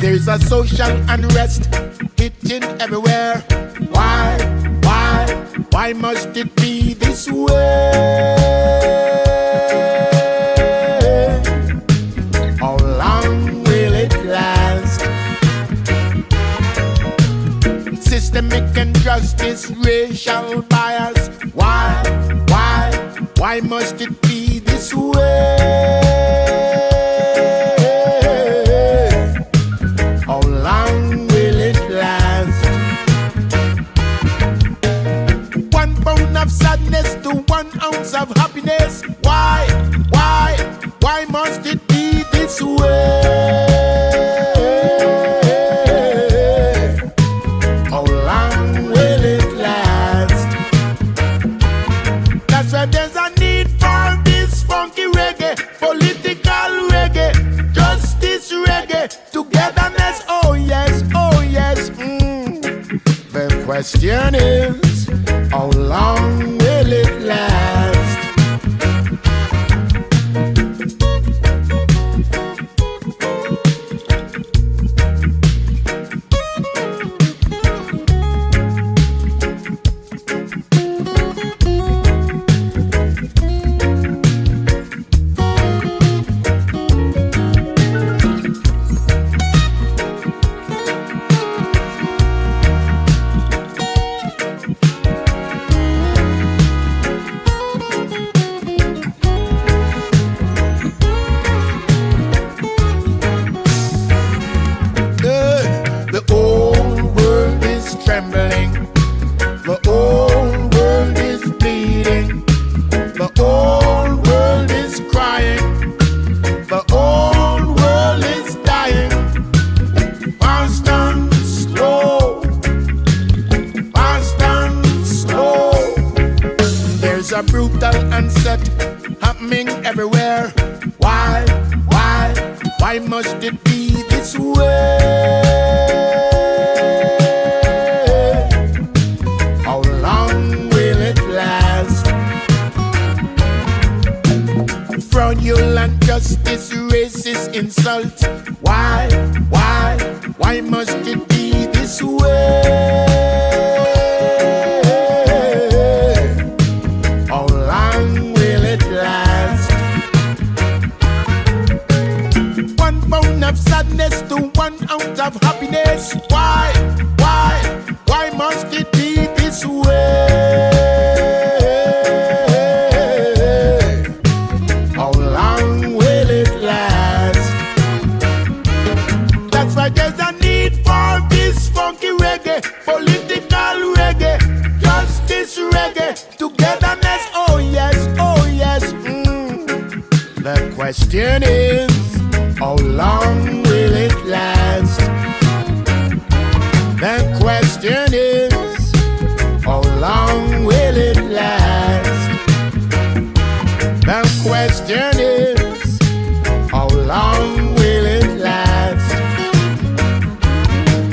There's a social unrest hitting everywhere. Why, why, why must it be this way? How long will it last? Systemic injustice, racial bias. Why, why, why must it be this way? Of happiness. Why, why, why must it be this way? How long will it last? That's why there's a need for this funky reggae, political reggae, justice reggae, togetherness. Oh yes, oh yes. Mm. The question is, how long onset happening everywhere. Why, why, why must it be this way? How long will it last? Fraudulent justice, racist insults. Why, why, why must it be this way? Of sadness to one ounce of happiness. Why, why, why must it be this way? How long will it last? That's why there's a need for this funky reggae, political reggae, justice reggae, togetherness. Oh yes, oh yes. Mm. The question is, how long will it last? The question is, how long will it last? The question is, how long will it last?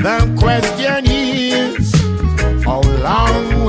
The question is, how long